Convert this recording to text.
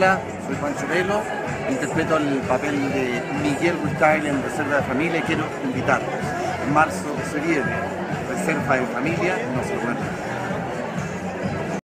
Hola, soy Pancho Velo, interpreto el papel de Miguel Gustave en Reserva de Familia y quiero invitarlos. En marzo se viene Reserva de Familia, no se lo